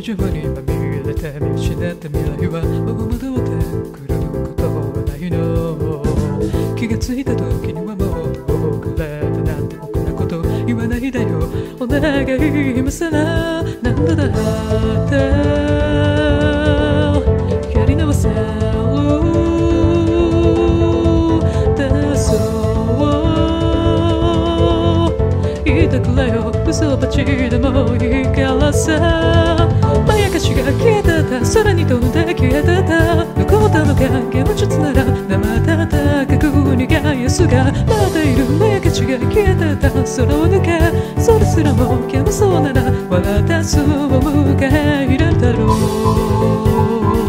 情にまみれて見失った未来はもう戻ってくることはないの気がついた時にはもう遅れたなんて僕なこと言わないでよお願い今さら何度だってやり直せるだそう言ってくれよ嘘ばちでもいいからさまやかしが消えてた空に飛んで消えてた残ったのか現実なら生暖かく苦い安が待っている目やかしが消えてた空を抜けそれすらも消えそうなら笑ったすを迎え入れたろう。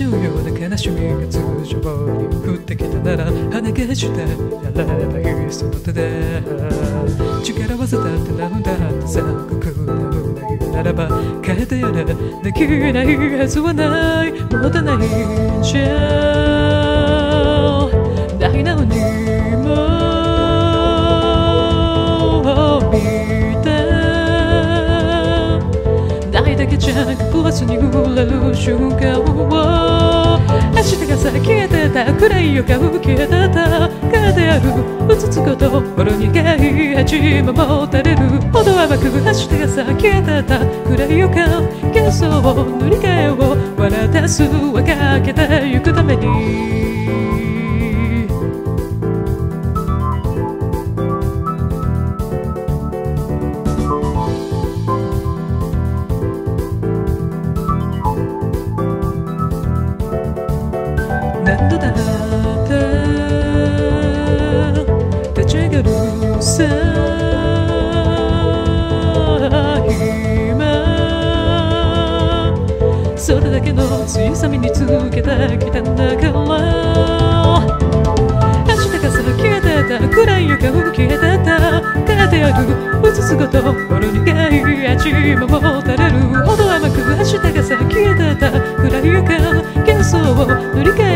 笑っちゃうような悲しみが通常に降ってきたなら鼻がしてやればいいその手で力わせたってなんだってさ極な胸言うならば変えてやれできないはずはない持たないじゃないなのにも見てないだけじゃなくプラスに触れる瞬間を。明日がさ消えてた暗い予感消えてた。風であるうつつことほろ苦い味も持たれる。ほど甘く明日がさ消えてた。暗い予感。幻想を塗り替えを。笑ったすはかけてゆくために。だけの強さ身につけてきたんだから。明日がさ消えてた暗い予感消えてた。風あるうつつごとほろ苦い味も持たれる。ほど甘く明日がさ消えてた暗い床幻想を塗り替え